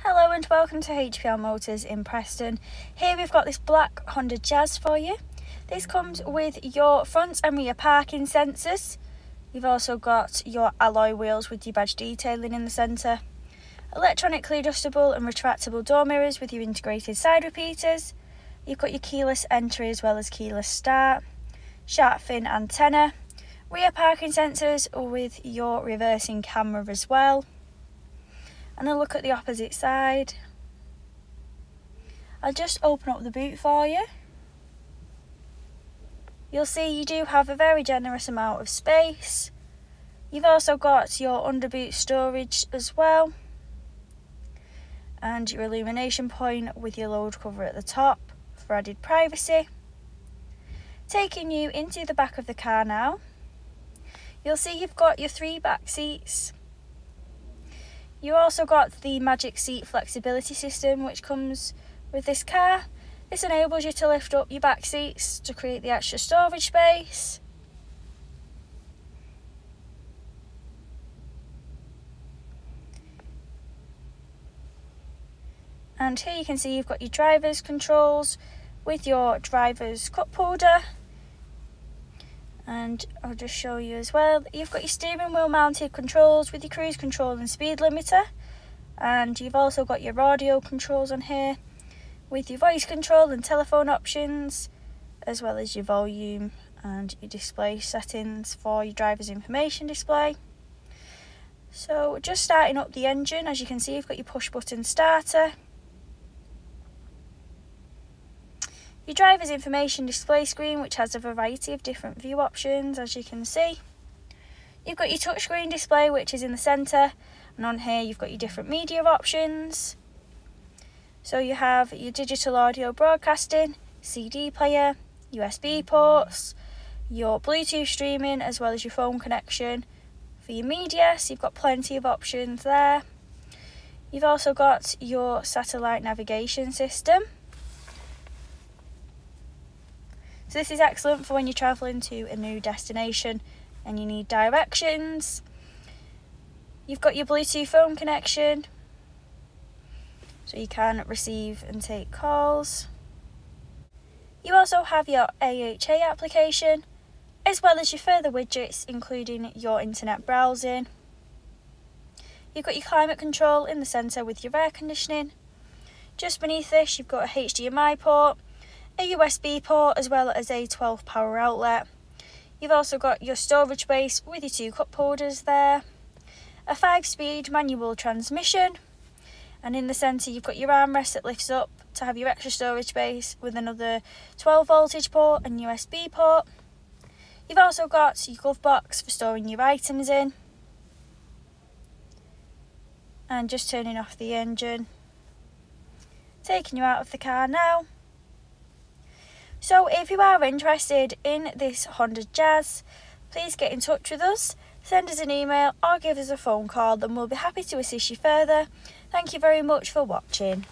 Hello and welcome to HPL Motors in Preston. Here we've got this black Honda Jazz for you. This comes with your front and rear parking sensors. You've also got your alloy wheels with your badge detailing in the centre. Electronically adjustable and retractable door mirrors with your integrated side repeaters. You've got your keyless entry as well as keyless start. Shark fin antenna. Rear parking sensors with your reversing camera as well and then look at the opposite side. I'll just open up the boot for you. You'll see you do have a very generous amount of space. You've also got your underboot storage as well and your illumination point with your load cover at the top for added privacy. Taking you into the back of the car now, you'll see you've got your three back seats you also got the Magic Seat flexibility system which comes with this car. This enables you to lift up your back seats to create the extra storage space. And here you can see you've got your driver's controls with your driver's cup holder and I'll just show you as well. You've got your steering wheel mounted controls with your cruise control and speed limiter. And you've also got your audio controls on here with your voice control and telephone options as well as your volume and your display settings for your driver's information display. So just starting up the engine as you can see you've got your push button starter Your driver's information display screen which has a variety of different view options as you can see. You've got your touchscreen display which is in the centre and on here you've got your different media options. So you have your digital audio broadcasting, CD player, USB ports, your Bluetooth streaming as well as your phone connection for your media so you've got plenty of options there. You've also got your satellite navigation system So this is excellent for when you're travelling to a new destination and you need directions. You've got your Bluetooth phone connection so you can receive and take calls. You also have your AHA application as well as your further widgets including your internet browsing. You've got your climate control in the centre with your air conditioning. Just beneath this you've got a HDMI port a USB port as well as a 12 power outlet. You've also got your storage space with your two cup holders there, a 5 speed manual transmission, and in the centre you've got your armrest that lifts up to have your extra storage space with another 12 voltage port and USB port. You've also got your glove box for storing your items in. And just turning off the engine. Taking you out of the car now. So if you are interested in this Honda Jazz, please get in touch with us, send us an email or give us a phone call and we'll be happy to assist you further. Thank you very much for watching.